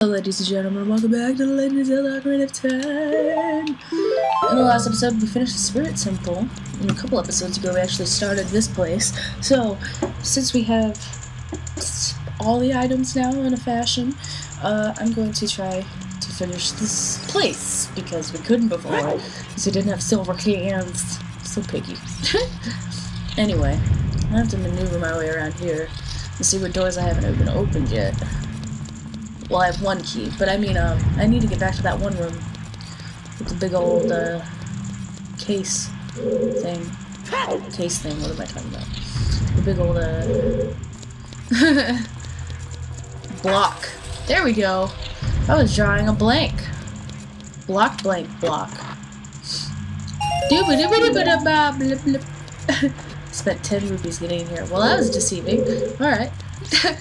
Hello ladies and gentlemen, welcome back to the Legend of Zelda Ocarina of Time! In the last episode, we finished the Spirit Temple. And a couple episodes ago, we actually started this place. So, since we have all the items now in a fashion, uh, I'm going to try to finish this place, because we couldn't before, because we didn't have silver cans. So picky. anyway, I have to maneuver my way around here and see what doors I haven't even opened yet. Well, I have one key, but I mean, um, I need to get back to that one room with the big old, uh, case thing. Case thing, what am I talking about? The big old, uh, block. There we go. I was drawing a blank. Block, blank, block. Spent 10 rupees getting in here. Well, that was deceiving. Alright.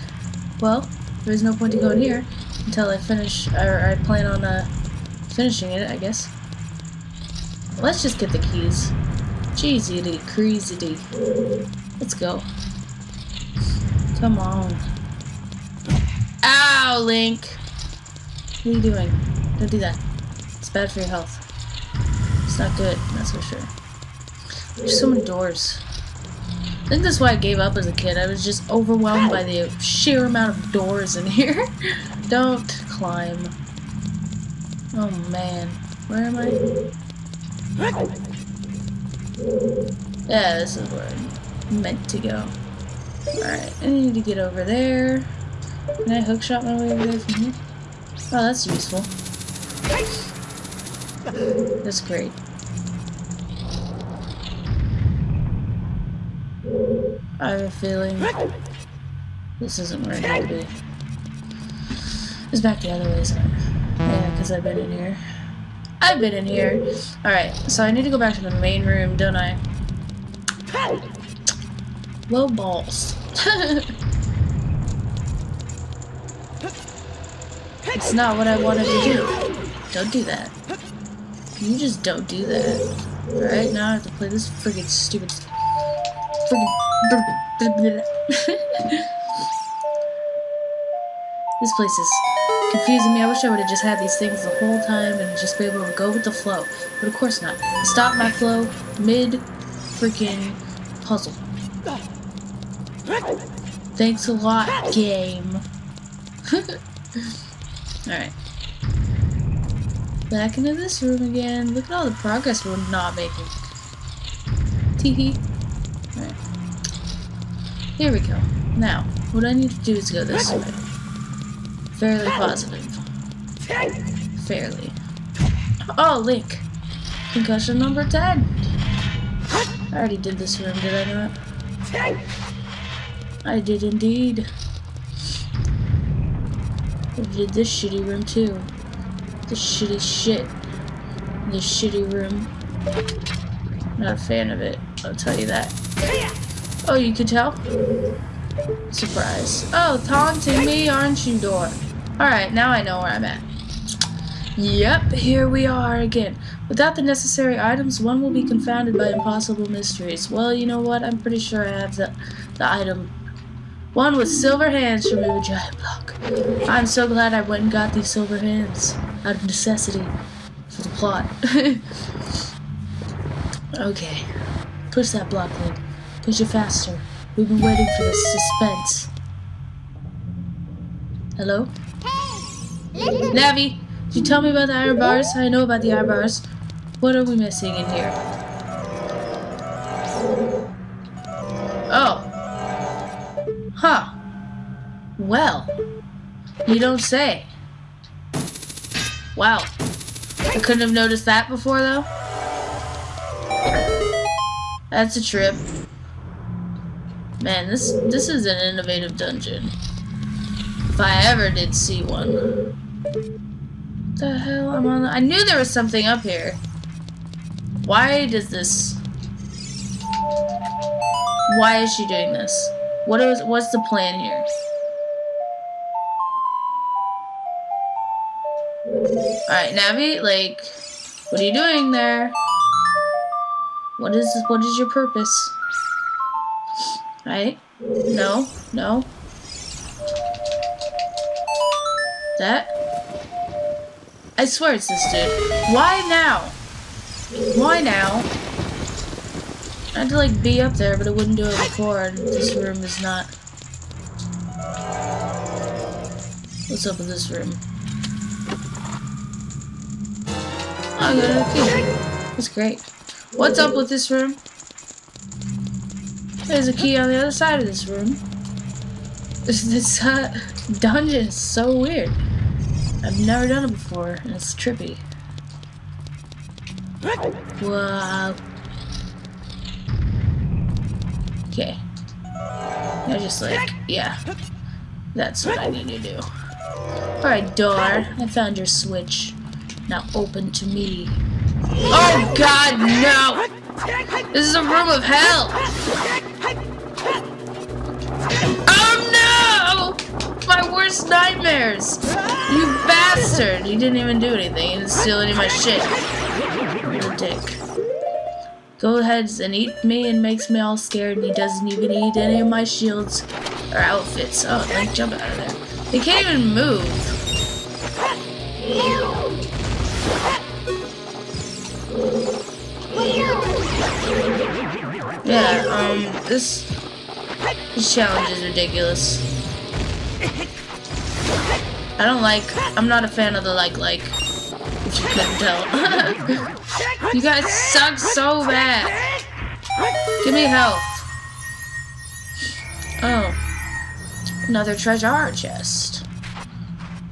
well, there's no point to going here until I finish, or I plan on uh, finishing it, I guess. Let's just get the keys. Jeezity, crazy. Let's go. Come on. Ow, Link! What are you doing? Don't do that. It's bad for your health. It's not good, that's for sure. There's so many doors. I think that's why I gave up as a kid. I was just overwhelmed by the sheer amount of doors in here. Don't climb. Oh man. Where am I? Yeah, this is where I'm meant to go. Alright, I need to get over there. Can I hookshot my way over there from here? Oh, that's useful. That's great. I have a feeling this isn't where I need to be. It's back the other way, so yeah, because I've been in here. I've been in here. Alright, so I need to go back to the main room, don't I? Low balls. it's not what I wanted to do. Don't do that. You just don't do that. Alright, now I have to play this freaking stupid... Freaking... this place is confusing me. I wish I would have just had these things the whole time and just be able to go with the flow. But of course not. Stop my flow mid freaking puzzle. Thanks a lot, game. Alright. Back into this room again. Look at all the progress we're not making. Teehee. Alright. Here we go. Now, what I need to do is go this way. Fairly positive. Fairly. Oh, Link. Concussion number 10. I already did this room, did I not? I did indeed. I did this shitty room too. This shitty shit. This shitty room. Not a fan of it, I'll tell you that. Oh, you could tell? Surprise. Oh, taunting me, aren't you, door? Alright, now I know where I'm at. Yep, here we are again. Without the necessary items, one will be confounded by impossible mysteries. Well, you know what? I'm pretty sure I have the, the item. One with silver hands to remove a giant block. I'm so glad I went and got these silver hands. Out of necessity. For the plot. okay. Push that block, Link. Push it faster. We've been waiting for this suspense. Hello? Navi, did you tell me about the iron bars? I know about the iron bars. What are we missing in here? Oh. Huh. Well. You don't say. Wow. I couldn't have noticed that before, though. That's a trip. Man, this this is an innovative dungeon. If I ever did see one. The hell? I'm on. I knew there was something up here. Why does this? Why is she doing this? What is? What's the plan here? Alright, Navi, like, what are you doing there? What is what is your purpose? Right? No, no. That? I swear it's this dude. Why now? Why now? I had to like be up there, but it wouldn't do it before, and this room is not. What's up with this room? I got a key. That's great. What's up with this room? There's a key on the other side of this room. This, this uh, dungeon is so weird. I've never done it before, and it's trippy. Wow. Okay. I just like, yeah. That's what I need to do. Alright, door. I found your switch. Now open to me. Oh god, no! This is a room of hell! Oh no! My worst nightmares! You bastard! You didn't even do anything. You didn't steal any of my shit. You're a dick. Go ahead and eat me and makes me all scared and he doesn't even eat any of my shields or outfits. Oh, like jump out of there. They can't even move. Yeah, um, this, this challenge is ridiculous. I don't like, I'm not a fan of the like-like, if you couldn't tell. you guys suck so bad. Give me health. Oh. Another treasure chest.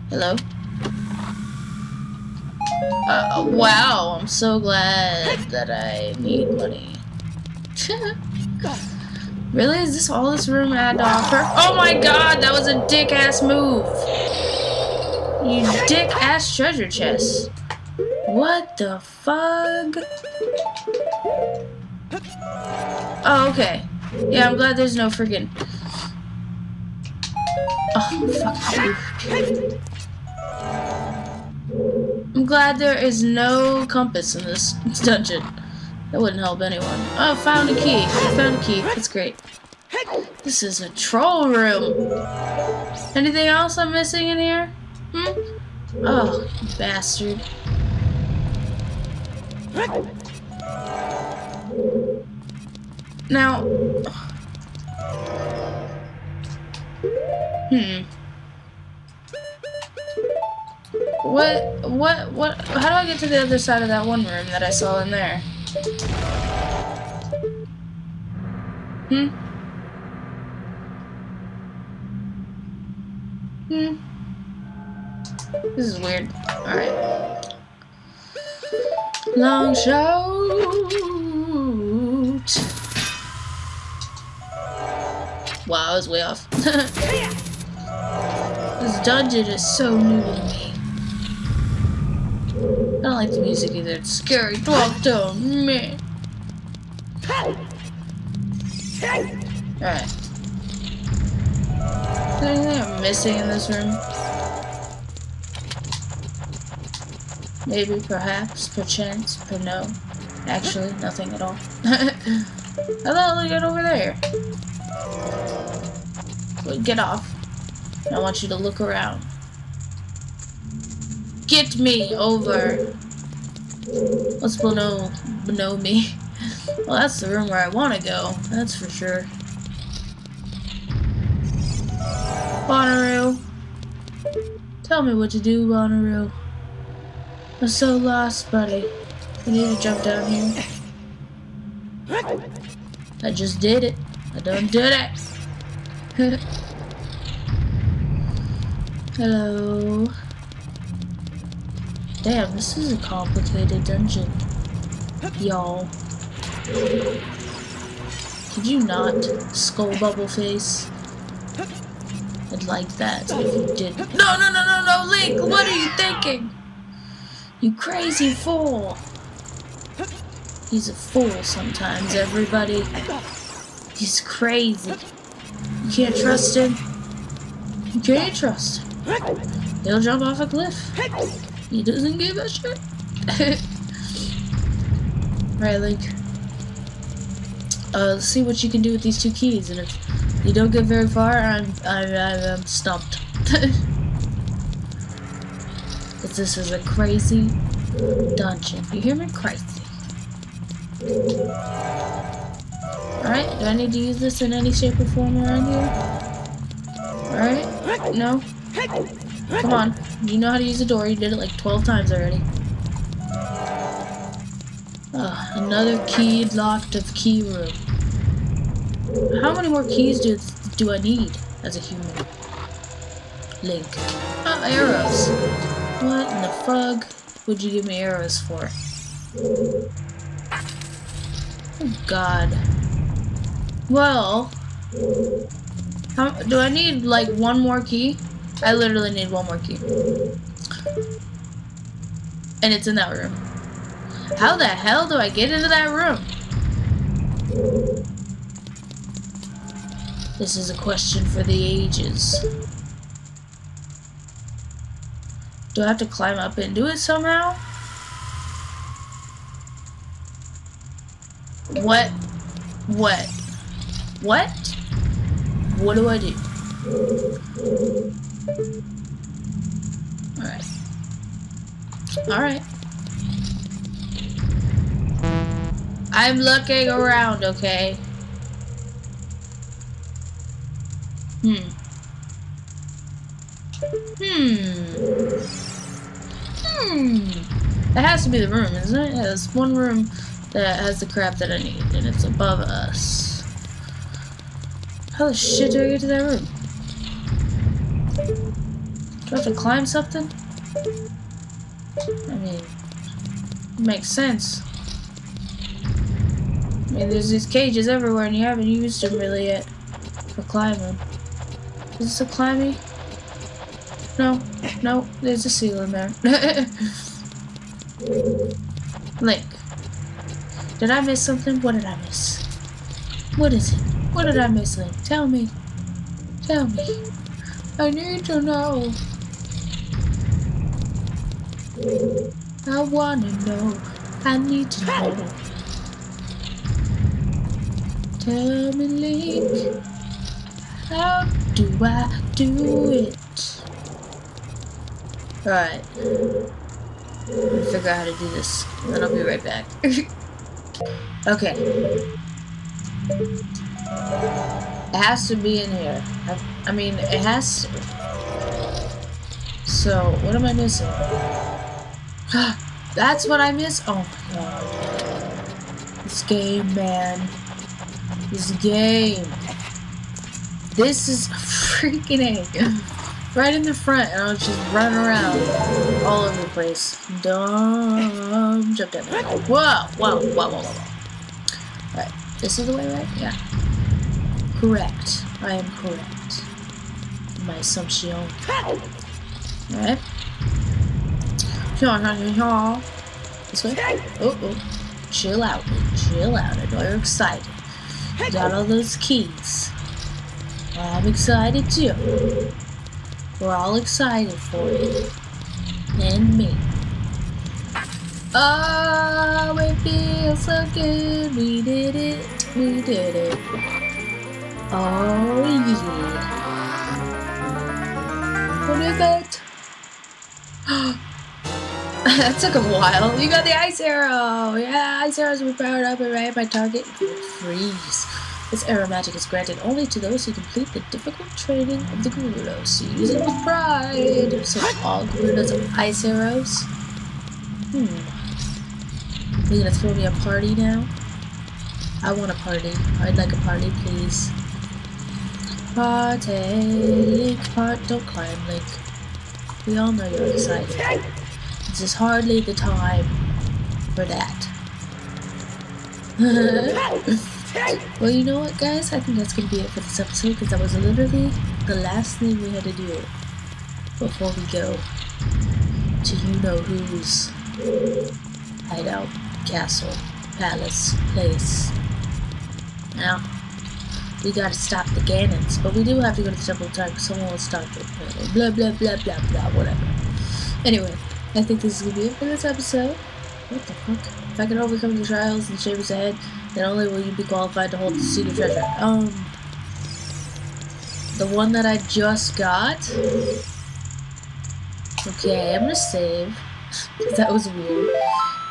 Hello? Uh, wow, I'm so glad that I need money. really? Is this all this room had to offer? Oh my god, that was a dick-ass move! You dick-ass treasure chest. What the fuck? Oh, okay. Yeah, I'm glad there's no freaking... Oh, fuck I'm glad there is no compass in this dungeon. That wouldn't help anyone. Oh, found a key. I found a key. That's great. This is a troll room. Anything else I'm missing in here? Hmm? Oh, bastard. Now... Hmm. What, what, what, how do I get to the other side of that one room that I saw in there? Hmm? Hmm. This is weird. Alright. Longshot. Wow, I was way off. this dungeon is so new to me. I don't like the music either. It's scary. Drop down. Meh. Alright. Is there anything I'm missing in this room? Maybe, perhaps, perchance, but no. Actually, nothing at all. Hello, look at over there. Get off. I want you to look around. Get me over. Let's below, below me. Well, that's the room where I want to go. That's for sure. Bonnaroo. Tell me what to do, Bonnaroo. I'm so lost, buddy. I need to jump down here. I just did it. I done did it. Hello. Damn, this is a complicated dungeon. Y'all. Could you not, skull bubble face? I'd like that if you did. No, no, no, no, no, Link! What are you thinking? You crazy fool! He's a fool sometimes, everybody. He's crazy. You can't trust him. You can't trust him. He'll jump off a cliff. He doesn't give a shit. right, Link. Uh, see what you can do with these two keys, and if you don't get very far, I'm I'm I'm, stumped. Because this is a crazy dungeon. You hear me? Crazy. Alright, do I need to use this in any shape or form around here? Alright, no? Come on, you know how to use the door, you did it like 12 times already. Another key locked of key room. How many more keys do, do I need as a human? Link. Oh, arrows. What in the fuck would you give me arrows for? Oh, God. Well, how, do I need like one more key? I literally need one more key. And it's in that room. How the hell do I get into that room? This is a question for the ages. Do I have to climb up into it somehow? What? What? What? What do I do? Alright. Alright. I'm looking around, okay? Hmm. Hmm. Hmm. That has to be the room, isn't it? Yeah, there's one room that has the crap that I need, and it's above us. How the shit do I get to that room? I have to climb something? I mean, makes sense. I mean, there's these cages everywhere, and you haven't used them really yet for climbing. Is this a climbing? No, no, there's a ceiling there. Link. Did I miss something? What did I miss? What is it? What did I miss, Link? Tell me. Tell me. I need to know. I wanna know. I need to know. Tell me, Link. How do I do it? Alright. Figure out how to do this. And then I'll be right back. okay. It has to be in here. I, I mean, it has to. So, what am I missing? That's what I miss? Oh my god. This game, man. This game. This is freaking A. Right in the front, and I was just running around all over the place. Dumb. Jumped in there. Whoa, whoa, whoa, whoa, whoa. Alright, this is the way, right? Yeah. Correct. I am correct. My assumption. Alright. This way. Oh, oh. Chill out, chill out. I know you're excited. You got all those keys. I'm excited too. We're all excited for you. And me. Oh, it feels so good. We did it. We did it. Oh, yeah. What is it? that took a while. You got the ice arrow. Yeah, ice arrows will be powered up and right by target. Freeze. This arrow magic is granted only to those who complete the difficult training of the Gerudo, so use it with pride. So all Gerudos have ice arrows? Hmm. Are you gonna throw me a party now? I want a party. I'd like a party, please. Party, Link, part, don't climb, Link. We all know you're excited. This is hardly the time for that. well, you know what, guys? I think that's gonna be it for this episode because that was literally the last thing we had to do before we go to you know whose hideout, castle, palace, place. Now, we gotta stop the Ganons, but we do have to go to the Temple of Time because someone will stop it. Blah, blah, blah, blah, blah, whatever. Anyway, I think this is gonna be it for this episode. What the fuck? If I can overcome the trials and chambers ahead, then only will you be qualified to hold the secret treasure. Um, the one that I just got? Okay, I'm gonna save. that was weird.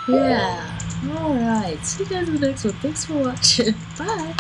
Yeah. Alright. See you guys in the next one. Thanks for watching. Bye.